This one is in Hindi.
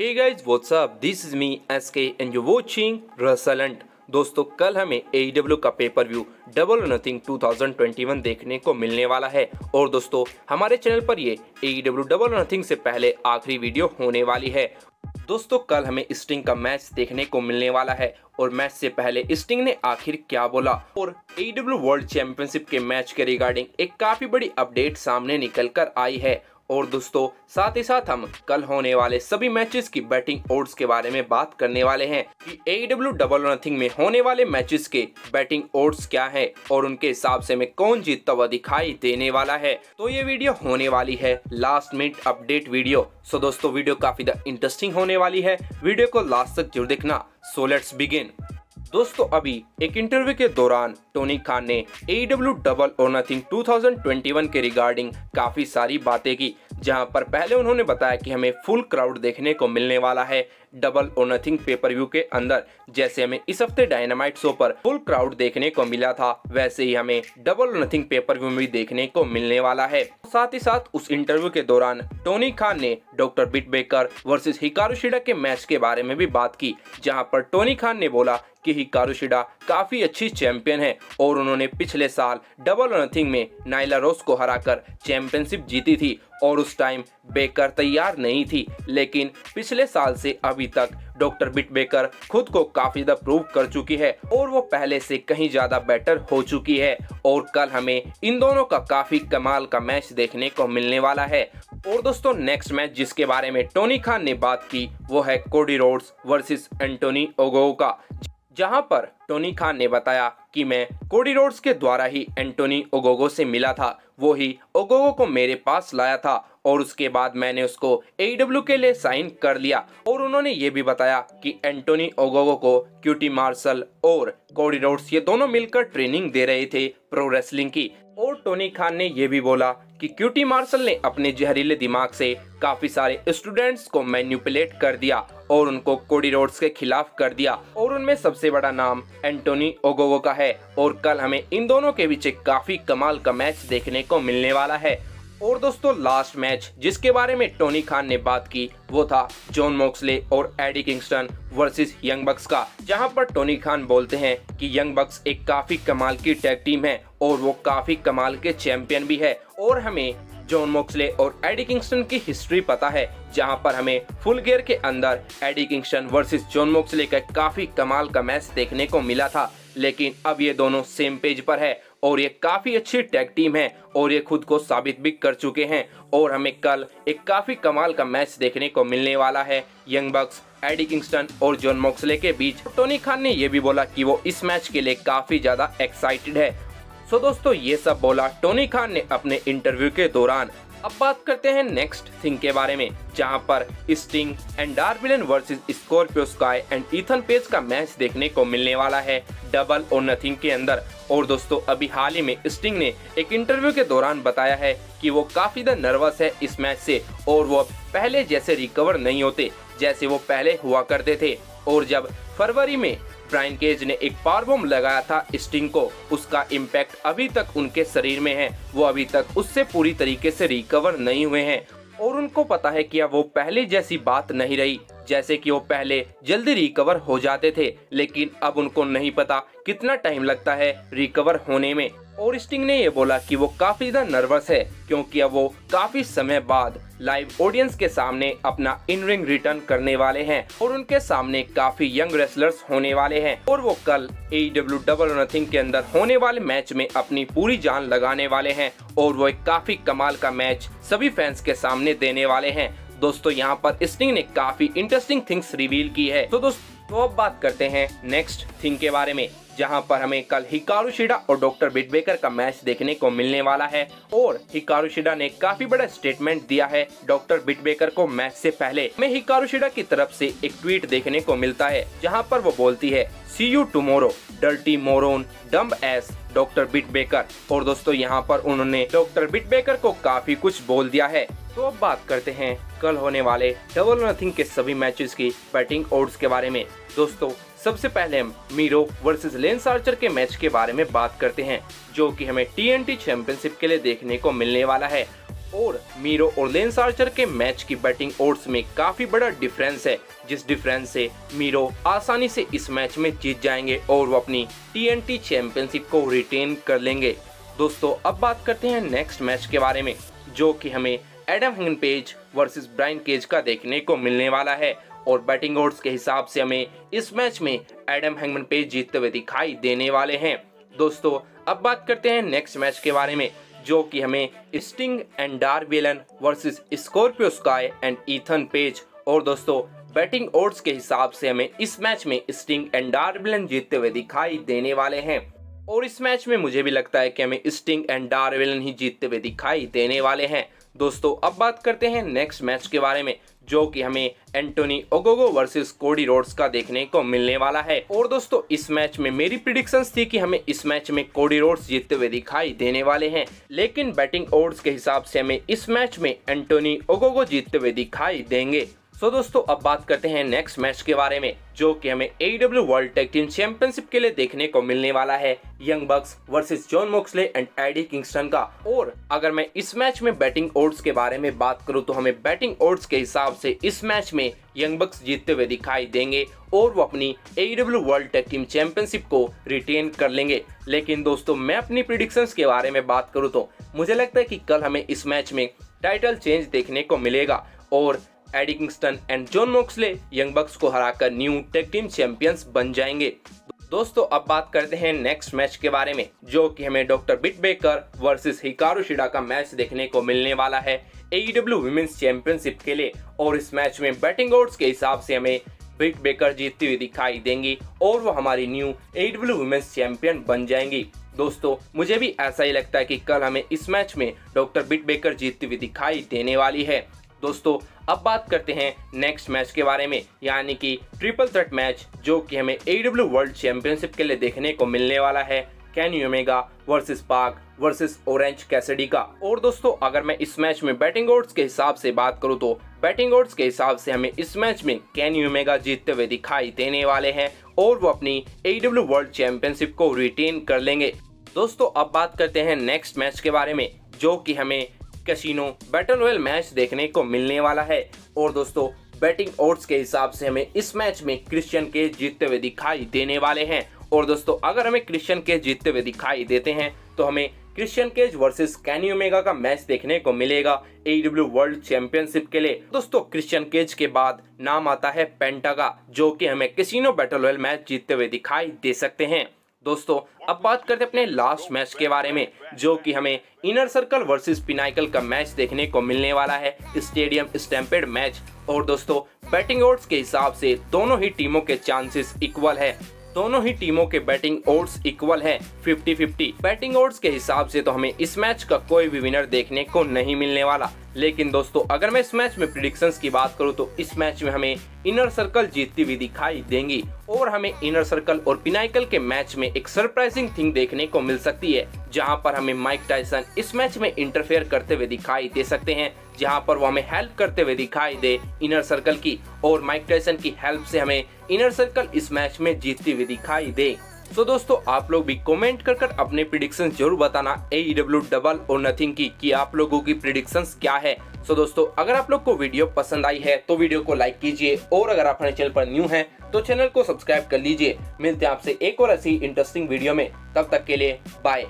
Hey guys, what's up? This is me SK and you're watching Resilient. दोस्तों कल हमें AEW का पेपर व्यू डबल नथिंग 2021 देखने को मिलने वाला है। और दोस्तों हमारे चैनल पर ये AEW डबल नथिंग से पहले आखिरी वीडियो होने वाली है। दोस्तों कल हमें स्टिंग का मैच देखने को मिलने वाला है। और मैच से पहले स्टिंग ने आखिर क्या बोला? और AEW वर्ल्ड चैंपियनशिप के मैच के रिगार्डिंग एक काफ़ी बड़ी अपडेट सामने निकल कर आई है। और दोस्तों, साथ ही साथ हम कल होने वाले सभी मैचेस की बैटिंग ओड्स के बारे में बात करने वाले हैं कि एडब्ल्यू डबल नथिंग में होने वाले मैचेस के बैटिंग ओड्स क्या है और उनके हिसाब से में कौन जीतता हुआ दिखाई देने वाला है। तो ये वीडियो होने वाली है last minute update video. So दोस्तों, वीडियो काफ़ी इंटरेस्टिंग होने वाली है। वीडियो को लास्ट तक ज़रूर देखना। सो लेट्स बिगिन दोस्तों, अभी एक इंटरव्यू के दौरान टोनी खान ने A W double or nothing 2021 के रिगार्डिंग काफ़ी सारी बातें की, जहाँ पर पहले उन्होंने बताया कि हमें फुल क्राउड देखने को मिलने वाला है। डबल और नथिंग पेपर व्यू के अंदर, जैसे हमें इस हफ़्ते डायनामाइट शो पर फुल क्राउड देखने को मिला था, वैसे ही हमें डबल और नथिंग पेपर व्यू में देखने को मिलने वाला है। साथ ही साथ उस इंटरव्यू के दौरान टोनी खान ने doctor Britt Baker versus Hikaru Shida के मैच के बारे में भी बात की, जहाँ पर टोनी खान ने बोला कि हिकारू शिडा काफ़ी अच्छी चैंपियन है, और उन्होंने पिछले साल डबल नथिंग में नाइला रोस को हराकर चैंपियनशिप जीती थी, और उस टाइम बेकर तैयार नहीं थी, लेकिन पिछले साल से अभी तक डॉक्टर बिट बेकर खुद को काफ़ी ज़्यादा प्रूव कर चुकी है और वो पहले से कहीं ज़्यादा बेटर हो चुकी है और कल हमें इन दोनों का काफ़ी कमाल का मैच देखने को मिलने वाला है। और दोस्तों नेक्स्ट मैच जिसके बारे में टोनी खान ने बात की, वो है कोडी रोड्स वर्सेस एंटोनी ओगो का, जहाँ पर टोनी खान ने बताया कि मैं कोडी रोड्स के द्वारा ही एंटोनी ओगोगो से मिला था। वो ही ओगोगो को मेरे पास लाया था और उसके बाद मैंने उसको ए के लिए साइन कर लिया। और उन्होंने ये भी बताया कि एंटोनी ओगोगो को क्यूटी मार्शल और कोडी रोड्स ये दोनों मिलकर ट्रेनिंग दे रहे थे प्रो रेसलिंग की। और टोनी खान ने यह भी बोला कि क्यूटी मार्शल ने अपने जहरीले दिमाग से काफ़ी सारे स्टूडेंट्स को मैन्युपुलेट कर दिया और उनको कोडी रोड्स के खिलाफ कर दिया। और उनमें सबसे बड़ा नाम एंटोनी ओगोगो का है। और कल हमें इन दोनों के बीच काफ़ी कमाल का मैच देखने को मिलने वाला है। और दोस्तों लास्ट मैच जिसके बारे में टोनी खान ने बात की, वो था जॉन मोक्सले और Eddie Kingston versus Young Bucks का, जहाँ पर टोनी खान बोलते हैं कि यंग बक्स एक काफ़ी कमाल की टैग टीम है और वो काफ़ी कमाल के चैंपियन भी है। और हमें जॉन मोक्सले और एडी किंगस्टन की हिस्ट्री पता है, जहाँ पर हमें फुल गेयर के अंदर Eddie Kingston versus Jon Moxley का काफ़ी कमाल का मैच देखने को मिला था। लेकिन अब ये दोनों सेम पेज पर है और ये काफ़ी अच्छी टैग टीम है और ये खुद को साबित भी कर चुके हैं और हमें कल एक काफ़ी कमाल का मैच देखने को मिलने वाला है। यंग बक्स एडी किंगस्टन और जॉन मोक्सले के बीच। टोनी खान ने यह भी बोला कि वो इस मैच के लिए काफ़ी ज़्यादा एक्साइटेड है। सो दोस्तों, ये सब बोला टोनी खान ने अपने इंटरव्यू के दौरान। अब बात करते हैं नेक्स्ट थिंग के बारे में, जहाँ पर Sting and Darby Allin versus Scorpio Sky and Ethan Page का मैच देखने को मिलने वाला है। डबल और नथिंग के अंदर। और दोस्तों, अभी हाल ही में स्टिंग ने एक इंटरव्यू के दौरान बताया है कि वो काफ़ी ज़्यादा नर्वस है इस मैच से और वो पहले जैसे रिकवर नहीं होते, जैसे वो पहले हुआ करते थे। और जब फरवरी में ब्राइन केज ने एक पावर बम लगाया था स्टिंग को, उसका इम्पैक्ट अभी तक उनके शरीर में है। वो अभी तक उससे पूरी तरीके से रिकवर नहीं हुए हैं। और उनको पता है कि अब वो पहले जैसी बात नहीं रही। जैसे कि वो पहले जल्दी रिकवर हो जाते थे, लेकिन अब उनको नहीं पता कितना टाइम लगता है रिकवर होने में। और स्टिंग ने ये बोला कि वो काफ़ी ज़्यादा नर्वस है, क्योंकि अब वो काफ़ी समय बाद लाइव ऑडियंस के सामने अपना इन रिंग रिटर्न करने वाले हैं, और उनके सामने काफ़ी यंग रेसलर्स होने वाले हैं। और वो कल ए डब्ल्यू डबल नथिंग के अंदर होने वाले मैच में अपनी पूरी जान लगाने वाले हैं, और वो एक काफ़ी कमाल का मैच सभी फैंस के सामने देने वाले हैं। दोस्तों, यहाँ पर स्टिंग ने काफ़ी इंटरेस्टिंग थिंग्स रिवील की है। तो दोस्तों तो अब बात करते हैं नेक्स्ट थिंग के बारे में, जहाँ पर हमें कल हिकारू शिडा और डॉक्टर बिटबेकर का मैच देखने को मिलने वाला है। और हिकारू शिडा ने काफ़ी बड़ा स्टेटमेंट दिया है डॉक्टर बिटबेकर को मैच से पहले। में हिकारू शिडा की तरफ़ से एक ट्वीट देखने को मिलता है, जहाँ पर वो बोलती है see you tomorrow dirty moron dumb ass doctor Britt Baker और दोस्तों, यहाँ पर उन्होंने डॉक्टर बिटबेकर को काफ़ी कुछ बोल दिया है। तो अब बात करते हैं कल होने वाले डबल नथिंग के सभी मैचेस की बैटिंग ओड्स के बारे में। दोस्तों, सबसे पहले हम मीरो वर्सेस लेंस आर्चर के मैच के बारे में बात करते हैं, जो कि हमें टीएनटी चैंपियनशिप के लिए देखने को मिलने वाला है। और मीरो और लेंस आर्चर के मैच की बैटिंग ओड्स में काफ़ी बड़ा डिफरेंस है, जिस डिफरेंस से मीरो आसानी से इस मैच में जीत जाएँगे और वो अपनी टीएनटी चैंपियनशिप को रिटेन कर लेंगे। दोस्तों, अब बात करते हैं नेक्स्ट मैच के बारे में, जो कि हमें Adam Hangman Page versus Brian Cage का देखने को मिलने वाला है और बैटिंग ओड्स के हिसाब से हमें इस मैच में एडम हैंगमन पेज जीतते हुए दिखाई देने वाले हैं। दोस्तों, अब बात करते हैं नेक्स्ट मैच के बारे में, जो कि हमें Sting and Darby Allin versus Scorpio Sky and Ethan Page और दोस्तों, बैटिंग ओड्स के हिसाब से हमें इस मैच में स्टिंग एंड डार्वेलन जीतते हुए दिखाई देने वाले हैं। और इस मैच में मुझे भी लगता है कि हमें स्टिंग एंड डार्वेलन ही जीतते हुए दिखाई देने वाले हैं। दोस्तों, अब बात करते हैं नेक्स्ट मैच के बारे में, जो कि हमें Anthony Ogogo versus Cody Rhodes का देखने को मिलने वाला है। और दोस्तों, इस मैच में मेरी प्रिडिक्शंस थी कि हमें इस मैच में कोडी रोड्स जीतते हुए दिखाई देने वाले हैं। लेकिन बैटिंग ओड्स के हिसाब से हमें इस मैच में एंटोनी ओगोगो जीतते हुए दिखाई देंगे। सो दोस्तों, अब बात करते हैं नेक्स्ट मैच के बारे में, जो कि हमें AEW world tag team championship के लिए देखने को मिलने वाला है Young Bucks versus Jon Moxley and Eddie Kingston का। और अगर मैं इस मैच में बैटिंग ओड्स के बारे में बात करूँ तो हमें बैटिंग ओड्स के हिसाब से इस मैच में यंग बक्स जीतते हुए दिखाई देंगे, और वो अपनी AEW world tag team championship को रिटेन कर लेंगे। लेकिन दोस्तों, मैं अपनी प्रिडिक्शन के बारे में बात करूँ तो मुझे लगता है की कल हमें इस मैच में टाइटल चेंज देखने को मिलेगा, और Eddie Kingston and Jon Moxley Young Bucks को हराकर न्यू टेक टीम चैंपियंस बन जाएँगे। दोस्तों, अब बात करते हैं नेक्स्ट मैच के बारे में, जो कि हमें doctor Britt Baker versus Hikaru Shida का मैच देखने को मिलने वाला है एईडब्ल्यू वुमेन्स चैंपियनशिप के लिए। और इस मैच में बैटिंग ओड्स के हिसाब से हमें बिट बेकर जीतती हुई दिखाई देंगी और वो हमारी न्यू एईडब्ल्यू वुमेन्स चैंपियन बन जाएँगी। दोस्तों, मुझे भी ऐसा ही लगता है कि कल हमें इस मैच में डॉक्टर बिट बेकर जीतती हुई दिखाई देने वाली है। दोस्तों, अब बात करते हैं नेक्स्ट मैच के बारे में, यानी कि ट्रिपल थ्रेट मैच जो कि हमें एडब्ल्यू वर्ल्ड चैंपियनशिप के लिए देखने को मिलने वाला है Kenny Omega versus Pac versus Orange Cassidy का। और दोस्तों, अगर मैं इस मैच में बैटिंग ओड्स के हिसाब से बात करूँ तो बैटिंग ओड्स के हिसाब से हमें इस मैच में कैन यूमेगा जीतते हुए दिखाई देने वाले हैं, और वो अपनी एडब्ल्यू वर्ल्ड चैंपियनशिप को रिटेन कर लेंगे। दोस्तों, अब बात करते हैं नेक्स्ट मैच के बारे में, जो कि हमें कैसीनो बैटल रॉयल मैच देखने को मिलने वाला है। और दोस्तों बैटिंग ओड्स के हिसाब से हमें इस मैच में क्रिश्चियन के जीतते हुए दिखाई देने वाले हैं। और दोस्तों, अगर हमें क्रिश्चियन के जीतते हुए दिखाई देते हैं तो हमें Christian Cage versus Kenny Omega का मैच देखने को मिलेगा एडब्ल्यू वर्ल्ड चैंपियनशिप के लिए। दोस्तों क्रिश्चियन केज के बाद नाम आता है पेंटा का, जो कि हमें किसीनो बैटल रॉयल मैच जीतते हुए दिखाई दे सकते हैं। दोस्तों, अब बात करते अपने लास्ट मैच के बारे में, जो कि हमें इनर सर्कल वर्सेस पिनाइकल का मैच देखने को मिलने वाला है स्टेडियम स्टैम्पेड मैच और दोस्तों बैटिंग ओड्स के हिसाब से दोनों ही टीमों के चांसेस इक्वल है। दोनों ही टीमों के बैटिंग ओड्स इक्वल है 50-50 बैटिंग ओड्स के हिसाब से तो हमें इस मैच का कोई भी विनर देखने को नहीं मिलने वाला। लेकिन दोस्तों, अगर मैं इस मैच में प्रिडिक्शंस की बात करूँ तो इस मैच में हमें इनर सर्कल जीतती हुई दिखाई देंगी। और हमें इनर सर्कल और पिनाइकल के मैच में एक सरप्राइजिंग थिंग देखने को मिल सकती है, जहाँ पर हमें माइक टाइसन इस मैच में इंटरफेयर करते हुए दिखाई दे सकते हैं। जहाँ पर वो हमें हेल्प करते हुए दिखाई दे इनर सर्कल की और माइक टाइसन की हेल्प से हमें इनर सर्कल इस मैच में जीतती हुई दिखाई दे। तो दोस्तों, आप लोग भी कमेंट कर कर अपने प्रिडिक्शन ज़रूर बताना A W double or nothing की, कि आप लोगों की प्रिडिक्शन क्या है। सो दोस्तों, अगर आप लोग को वीडियो पसंद आई है तो वीडियो को लाइक कीजिए और अगर आप हमारे चैनल पर न्यू हैं तो चैनल को सब्सक्राइब कर लीजिए। मिलते हैं आपसे एक और ऐसी इंटरेस्टिंग वीडियो में। तब तक के लिए बाय